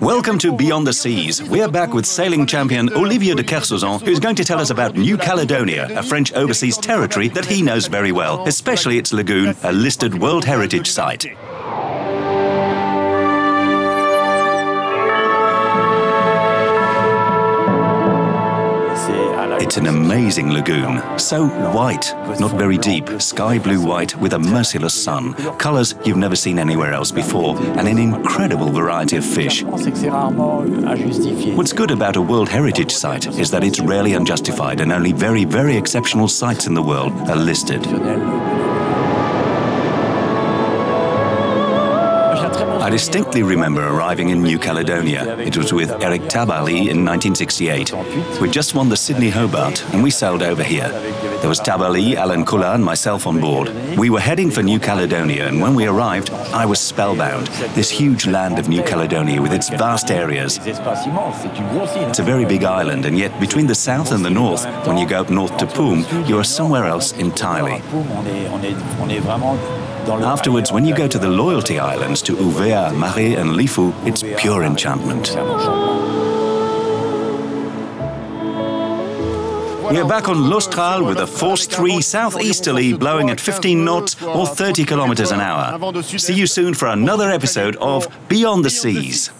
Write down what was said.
Welcome to Beyond the Seas. We're back with sailing champion Olivier de Kersauson, who's going to tell us about New Caledonia, a French overseas territory that he knows very well, especially its lagoon, a listed World Heritage Site. It's an amazing lagoon. So white, not very deep, sky blue white with a merciless sun. Colors you've never seen anywhere else before, and an incredible variety of fish. What's good about a World Heritage Site is that it's rarely unjustified and only very, very exceptional sites in the world are listed. I distinctly remember arriving in New Caledonia. It was with Eric Tabarly in 1968. We'd just won the Sydney Hobart and we sailed over here. There was Tabarly, Alain Colas, and myself on board. We were heading for New Caledonia and when we arrived, I was spellbound. This huge land of New Caledonia with its vast areas. It's a very big island and yet between the south and the north, when you go up north to Poum, you are somewhere else entirely. Afterwards, when you go to the Loyalty Islands, to Uvea, Maré and Lifu, it's pure enchantment. We're back on L'Austral with a force 3 southeasterly blowing at 15 knots or 30 kilometers an hour. See you soon for another episode of Beyond the Seas.